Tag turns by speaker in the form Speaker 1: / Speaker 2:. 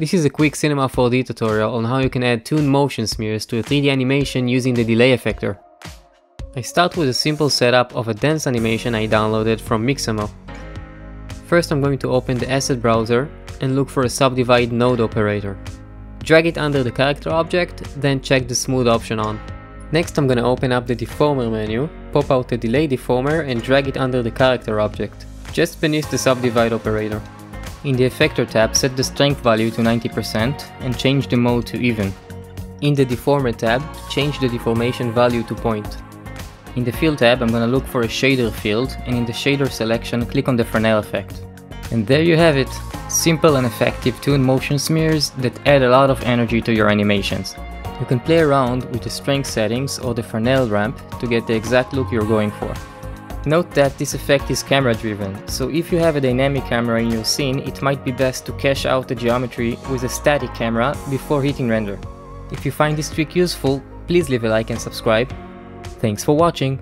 Speaker 1: This is a quick Cinema 4D tutorial on how you can add toon motion smears to a 3D animation using the delay effector. I start with a simple setup of a dance animation I downloaded from Mixamo. First I'm going to open the asset browser and look for a subdivide node operator. Drag it under the character object, then check the smooth option on. Next I'm gonna open up the deformer menu, pop out the delay deformer and drag it under the character object, just beneath the subdivide operator. In the Effector tab, set the strength value to 90% and change the mode to even. In the Deformer tab, change the deformation value to point. In the Field tab, I'm gonna look for a shader field and in the shader selection, click on the Fresnel effect. And there you have it, simple and effective toon motion smears that add a lot of energy to your animations. You can play around with the strength settings or the Fresnel ramp to get the exact look you're going for. Note that this effect is camera driven, so if you have a dynamic camera in your scene, it might be best to cache out the geometry with a static camera before hitting render. If you find this trick useful, please leave a like and subscribe. Thanks for watching!